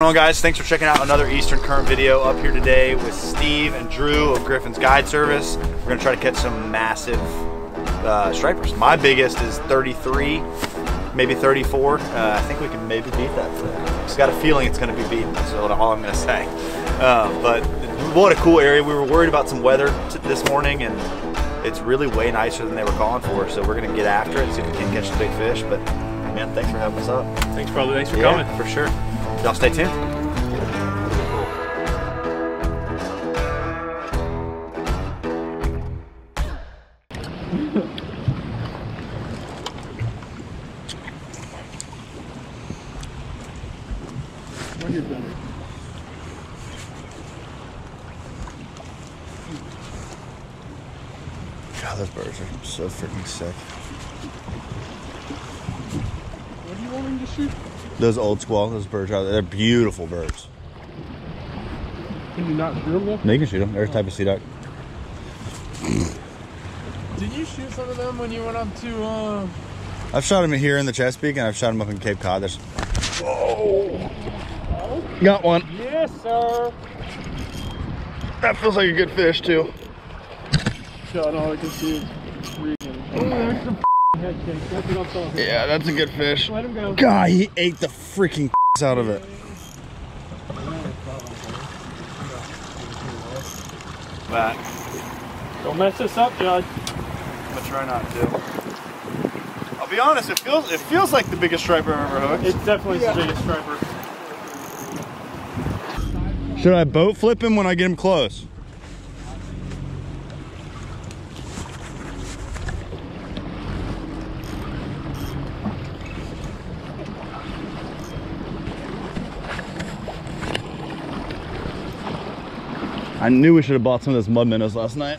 on guys? Thanks for checking out another eastern current video up here today with steve and drew of griffin's guide service. We're gonna try to catch some massive uh, stripers. My biggest is 33 maybe 34 uh, i think we can maybe beat that today just got a feeling it's gonna be beaten that's all i'm gonna say. Uh, but what a cool area. We were worried about some weather this morning and it's really way nicer than they were calling for so we're gonna get after it see if we can catch some big fish. But man thanks for having us up. Thanks brother. Thanks for yeah, coming. for sure Y'all stay tuned. God, those birds are so freaking sick. What are you wanting to shoot? Those oldsquaw, those birds out there, they're beautiful birds. Can you not shoot them? No, you can shoot them. Every type of sea duck. Did you shoot some of them when you went up to? Uh... I've shot them here in the Chesapeake, and I've shot them up in Cape Cod. There's. Oh. Got one. Yes, sir. That feels like a good fish too. Shot all I can see is reading. Yeah, that's a good fish. Let him go. God, he ate the freaking out of it. Back. Don't mess this up, Jud. I'm gonna try not to. I'll be honest, it feels it feels like the biggest striper I've ever hooked. It's definitely the biggest striper. Should I boat flip him when I get him close? I knew we should have bought some of those mud minnows last night.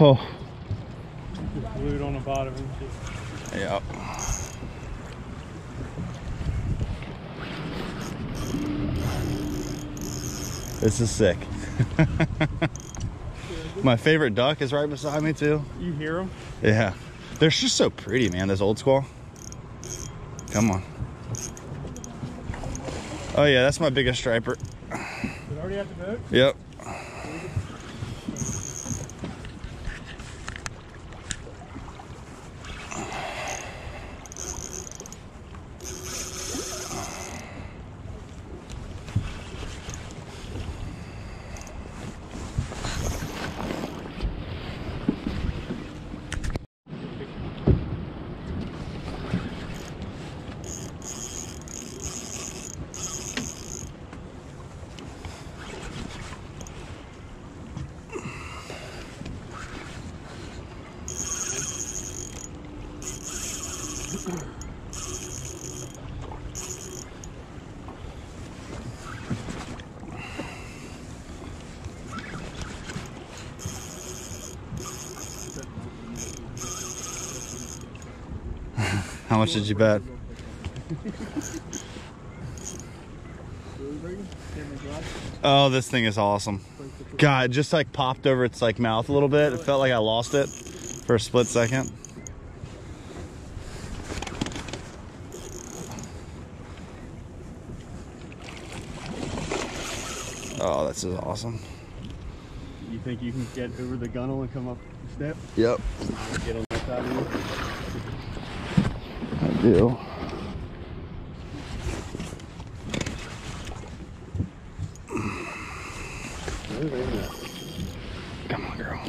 Oh, glued on the bottom and shit. yeah. This is sick. My favorite duck is right beside me too. You hear them? Yeah. They're just so pretty, man, this oldsquaw. Come on. Oh yeah, that's my biggest striper. Did already have the boat? Yep. How much did you bet? Oh, this thing is awesome. God, it just like popped over its like mouth a little bit. It felt like I lost it for a split second. Oh, this is awesome. You think you can get over the gunnel and come up the step? Yep, Get on that side of you? I do. Come on, girl.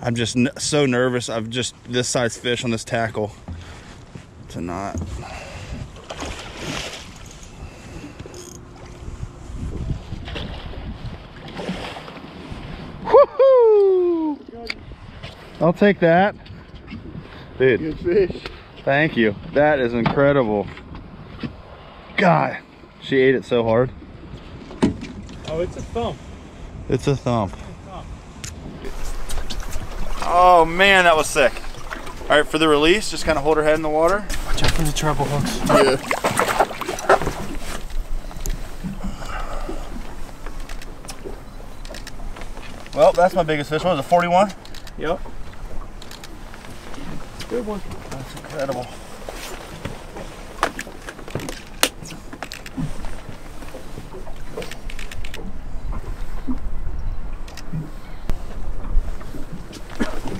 I'm just n- so nervous. I've just this size fish on this tackle to not. I'll take that. Dude, Good fish. thank you. That is incredible. God, she ate it so hard. Oh, it's a thump. It's a thump. Oh man, that was sick. All right, for the release, just kind of hold her head in the water. Watch out for the treble hooks. Yeah. Well, that's my biggest fish. What was it, 41? Yep. Good one. That's incredible.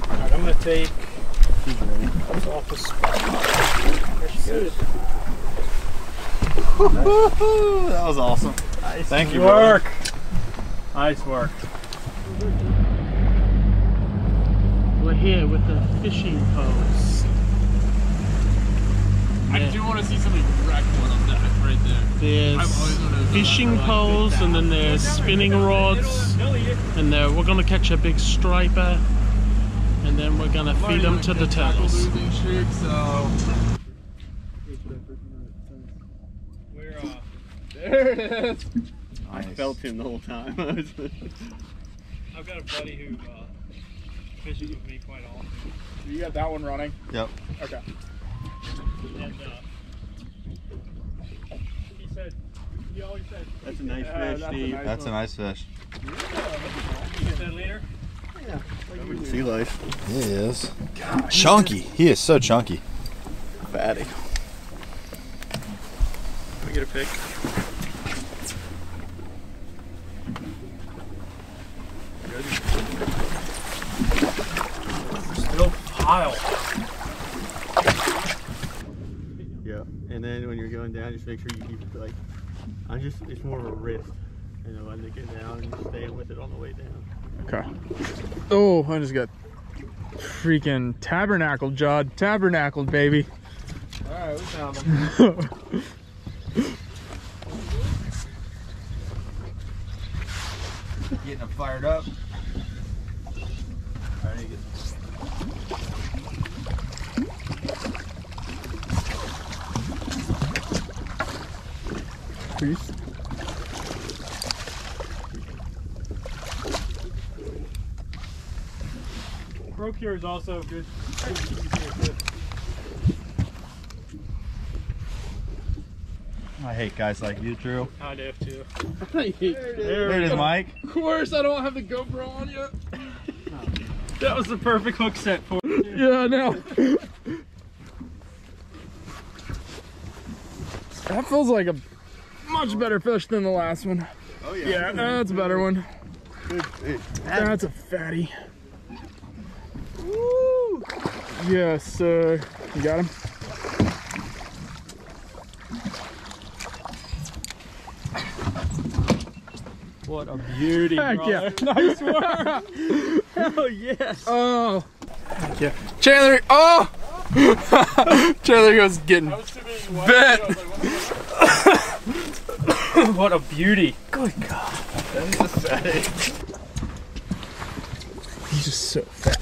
Alright, I'm gonna take this off the spot. There she goes. that was awesome. Nice Thank you, work. Nice work. We're here with the fishing post. I do want to see somebody wreck one of that right there. There's I've always wanted to- fishing poles and then there's spinning rods and there we're gonna catch a big striper and then we're gonna feed them to the turtles. Losing We're, uh, there it is. Nice. Felt him the whole time. I've got a buddy who uh, fishes with me quite often. you got that one running. Yep. Okay. And uh, he said, he always said, That's a nice Yeah, fish, that's a Steve. nice That's a nice fish. you get that later? Sea life. He is. Chunky. He is so chunky. Fatty. Can I get a pic? Still pile. Yeah. And then when you're going down, just make sure you keep it like. I just it's more of a wrist. You know, letting it get down and staying with it on the way down. Okay. Oh, I just got freaking tabernacled, Jud. Tabernacled, baby. Alright, we found him. Getting them fired up. Procure is also good. I hate guys like you, Drew. I do too. There it is, Mike. Of course, I don't have the GoPro on yet. That was the perfect hook set for it. Yeah, I know. that feels like a much better fish than the last one. Oh yeah. Yeah, that's a better one. That's a fatty. Woo! Yes, sir. You got him? What a beauty, Heck brother. yeah. Nice work. Hell yes. Oh. Yeah. Chandler. Oh! Chandler goes getting I was too busy watching Bet. it, I was like, what- a beauty. Good God. He's just so fat.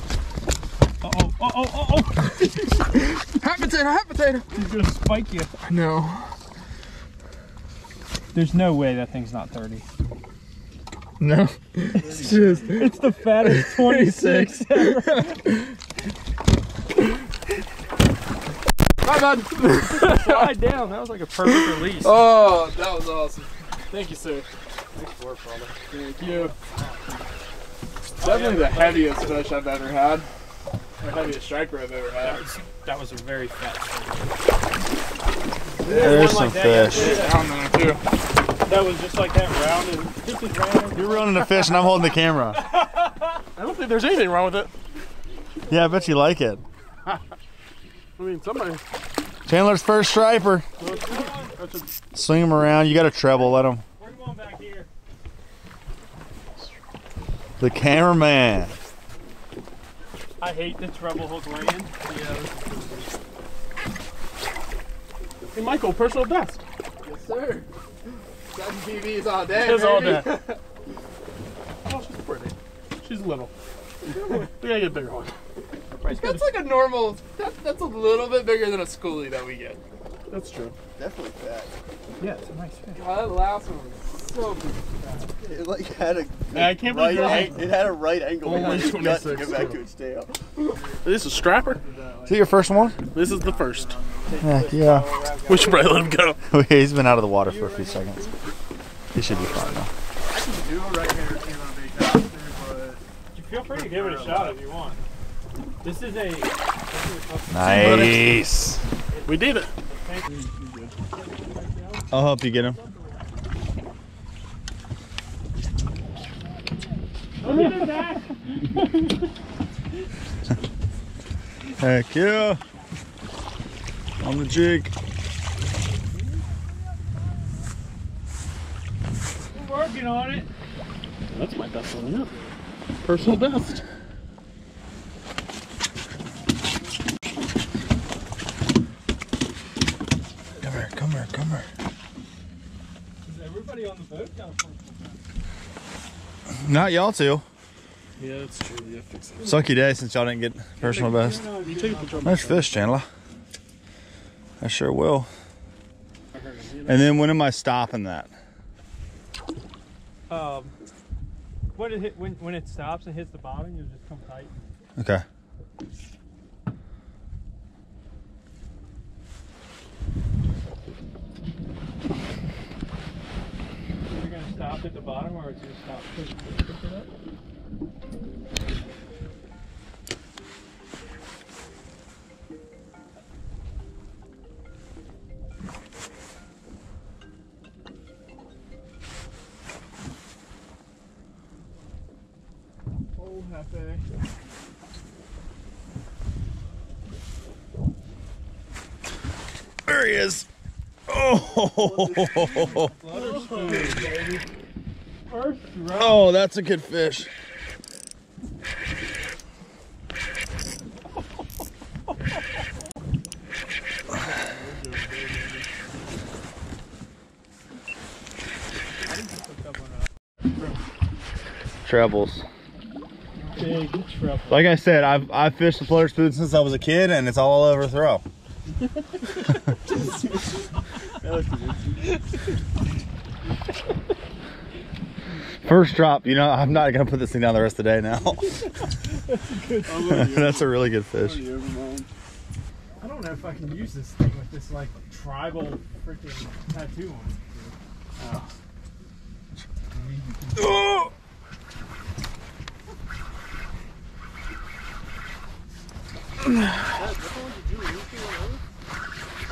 Oh, oh, uh oh. Hot potato, hot potato. He's gonna spike you. No. There's no way that thing's not 30. No. It's just It's the fattest 26 ever. Bye, bud. Slide down. That was like a perfect release. Oh, that was awesome. Thank you, sir. Thanks for it, brother. Thank you. Definitely the heaviest fish I've ever had. Or heaviest striper I've ever That had. was, that was a very fat There's one some like fish. Down there too. That was just like that round and just as round. You're running the fish and I'm holding the camera. I don't think there's anything wrong with it. Yeah, I bet you like it. I mean, somebody. Chandler's first striper. Swing him around. You got a treble. Let him. We're going back here. The cameraman. I hate the treble hook land. Hey, Michael, personal best. Yes, sir. Seven TVs all day. It's all baby. day. oh, she's pretty. She's little. we gotta get a bigger one. That's like a normal. That, that's a little bit bigger than a schoolie that we get. That's true. Definitely fat. Yeah, it's a nice fish. God, that last one was so big. It like had a Yeah, I can't right believe ang- it had a right angle Only behind its gut to get back to its tail. This is Strapper. Is it your first one? This is the first. Yeah. yeah. We should probably let him go. He's been out of the water for a few seconds. He should be fine now. I can do a right hander team on a big master, but Feel free to give it a shot if you want. This is a. Nice. We did it. I'll help you get him. Heck yeah. On the jig. Working on it. That's my best one yet. Personal best. Come here, come here, come here. Is everybody on the boat down Not y'all two. Yeah, it's true. Yeah, fix it. Sucky day since y'all didn't get personal best. You take a picture of Nice fish, Chandler. I sure will. And then when am I stopping that? Um, when it hit, when when it stops and hits the bottom, you'll just come tight. Okay. You're stop at the bottom, or it's gonna stop. Oh, happy. There he is. Oh, Oh, that's a good fish. Trebles. Big. Like I said, I've I've fished the flutter spoon since I was a kid, and it's all over throw. First drop, you know, I'm not gonna put this thing down the rest of the day now. That's a really good fish. I don't know if I can use this thing with this like tribal freaking tattoo on it. Oh!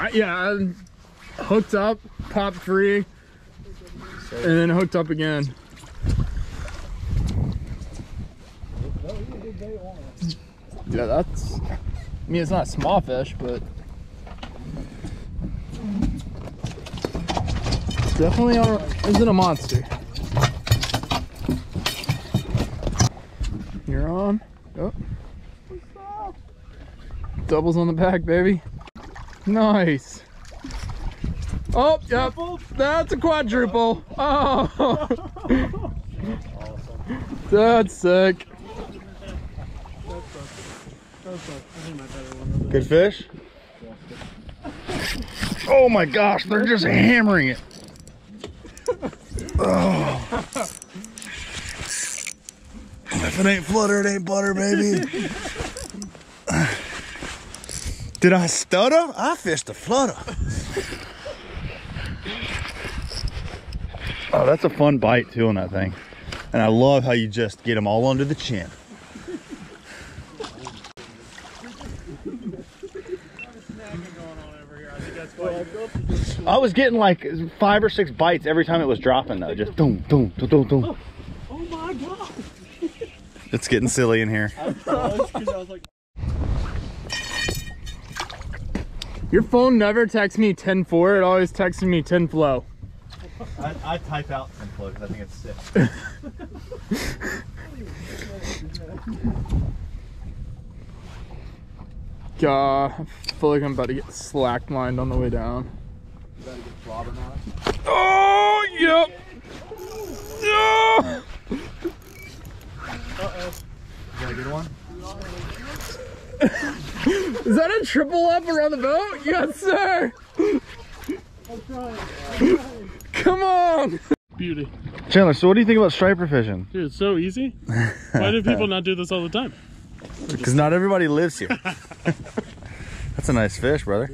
I, yeah, I hooked up, popped free, and then hooked up again. Yeah, that's. I mean, it's not small fish, but definitely isn't a monster. You're on. Oh. Doubles on the back, baby. Nice. Oh, yep. That's a quadruple. Oh. That's sick. Good fish? Oh my gosh, they're just hammering it. Oh. If it ain't flutter, it ain't butter, baby. Did I stutter? I fished a flutter. That's a fun bite too on that thing. And I love how you just get them all under the chin. I was getting like five or six bites every time it was dropping though. Just boom, boom, boom, boom, boom. Oh my god! It's getting silly in here. Your phone never texts me 10-4, it always texts me 10 flow. I, I type out some flow because I think it's sick. God, I feel like I'm about to get slack lined on the way down. Oh, yep. Yeah. You got a good one? Is that a triple up around the boat? Yes, sir. Come on. Beauty. Chandler, so what do you think about striper fishing? Dude, it's so easy. Why do people not do this all the time? Because not everybody lives here. That's a nice fish, brother.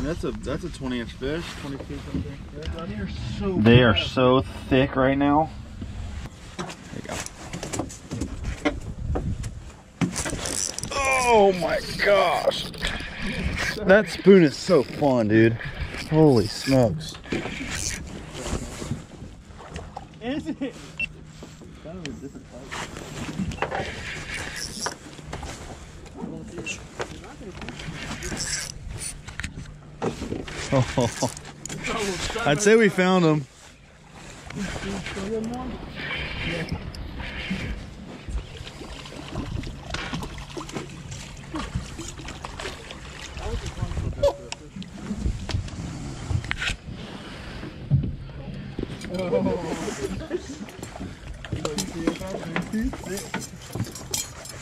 mean, that's a that's a 20 inch fish, 22 something. They are so thick right now. There you go. Oh my gosh. That spoon is so fun, dude. Holy smokes. Is it? I'd say we found them.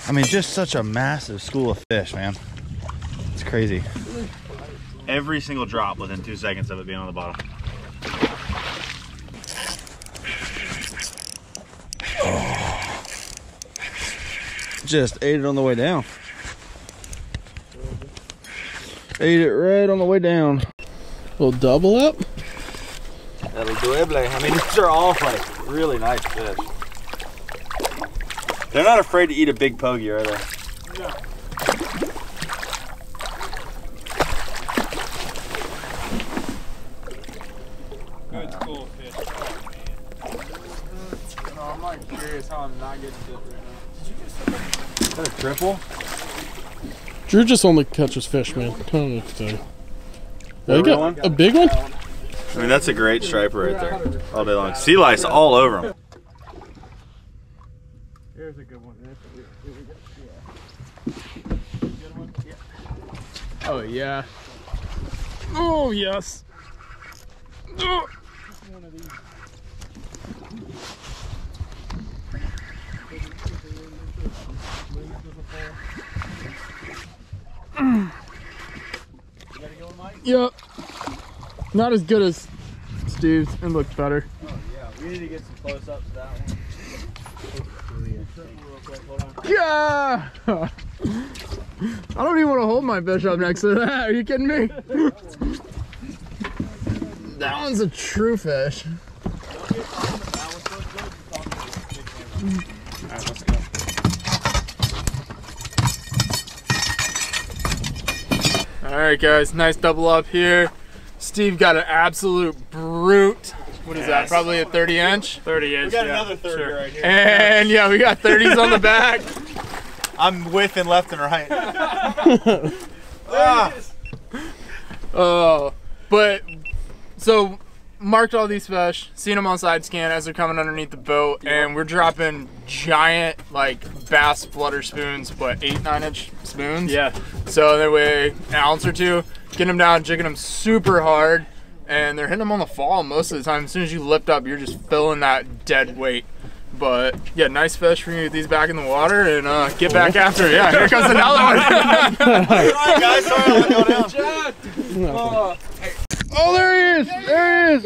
I mean, just such a massive school of fish, man. It's crazy. Every single drop within two seconds of it being on the bottom. Oh. Just ate it on the way down. Ate it right on the way down. Little double up. That'll do it. I mean, these are all like really nice fish. They're not afraid to eat a big pogey, are they? Good school fish. Oh, I'm like curious how I'm not getting dipped right now. Is that a triple? Drew just only catches fish, man. I don't know what to tell you. a Yeah, you real got one? a big one? I mean, that's a great striper right there. All day long. Sea lice all over them. There's a good one. Here we go. Oh yeah. Oh yes. Oh. Yep. Not as good as Steve's. It looked better. Oh, yeah, we need to get some close ups of that one. Yeah. I don't even want to hold my fish up next to that. Are you kidding me? that one's a true fish. All right, guys, nice double up here. Steve got an absolute brute. What is that? Probably a 30 inch. 30 inch. We got another third right here. And yeah, we got 30s on the back. I'm with and left and right. ah, Oh, but so marked all these fish, seen them on side scan as they're coming underneath the boat, and we're dropping giant like bass flutter spoons, but eight nine inch spoons. Yeah. So they weigh an ounce or two. Getting them down, jigging them super hard, and they're hitting them on the fall most of the time. As soon as you lift up, you're just feeling that dead weight. But yeah, nice fish. We're gonna get these back in the water and uh, get back after it. Yeah, here comes another one. Alright, guys, sorry I let go down. Oh, there he is! There he is!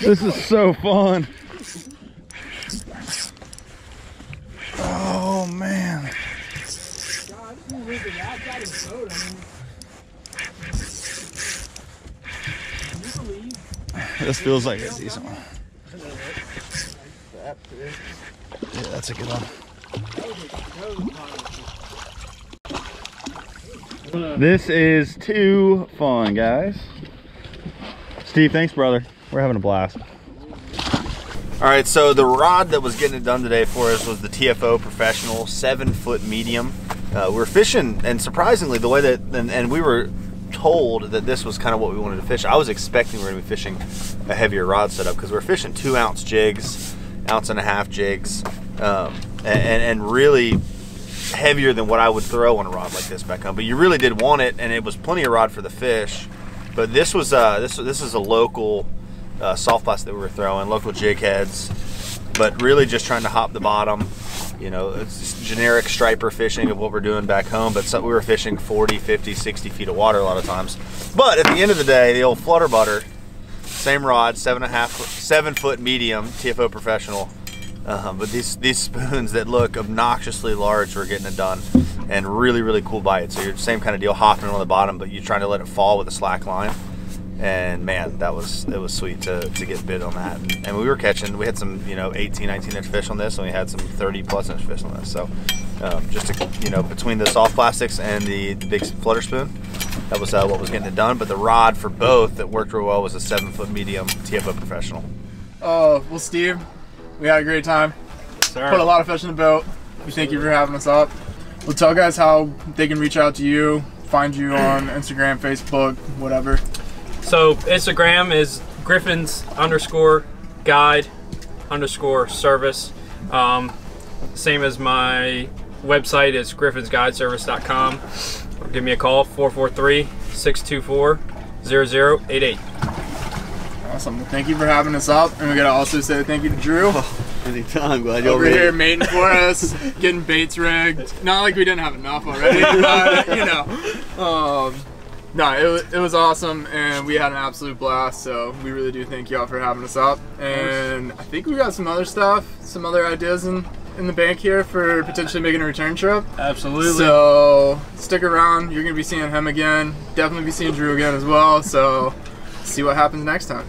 This is so fun. Oh man. This feels like a decent one. Yeah, that's a good one. This is too fun, guys. Steve, thanks, brother. We're having a blast. All right, so the rod that was getting it done today for us was the TFO Professional seven foot medium. Uh, we're fishing, and surprisingly, the way that and, and we were told that this was kind of what we wanted to fish. I was expecting we were going to be fishing a heavier rod setup because we're fishing two ounce jigs, ounce and a half jigs, um, and, and really heavier than what I would throw on a rod like this back home. But you really did want it, and it was plenty of rod for the fish. But this was uh, this this is a local uh, soft blast that we were throwing, local jig heads, but really just trying to hop the bottom. You know, it's generic striper fishing of what we're doing back home, but so we were fishing 40, 50, 60 feet of water a lot of times. But at the end of the day, the old flutter butter, same rod, seven and a half, seven foot medium, TFO professional, Uh, but these these spoons that look obnoxiously large were getting it done, and really really cool bites. So you're same kind of deal, hopping on the bottom, but you're trying to let it fall with a slack line. And man, that was it was sweet to, to get bit on that. And, and we were catching. We had some you know 18, 19 inch fish on this, and we had some 30 plus inch fish on this. So um, just to, you know between the soft plastics and the, the big flutter spoon, that was uh, what was getting it done. But the rod for both that worked real well was a seven foot medium TFO professional. Oh, well, Steve, we had a great time. Sir. Put a lot of fish in the boat. We thank you for having us up. We'll tell guys how they can reach out to you, find you on Instagram, Facebook, whatever. So Instagram is Griffin's underscore guide underscore service. Um, same as my website is griffinsguideservice.com. Or give me a call 443 624 0088. Awesome. Well, thank you for having us up. And we gotta also say thank you to Drew Anytime, glad you're over here mating for us, getting baits rigged. Not like we didn't have enough already, but you know. Um, no, it, wa- it was awesome, and we had an absolute blast. So we really do thank y'all for having us up. And I think we got some other stuff, some other ideas in in the bank here for potentially making a return trip. Absolutely. So stick around. You're gonna be seeing him again. Definitely be seeing Drew again as well. So see what happens next time.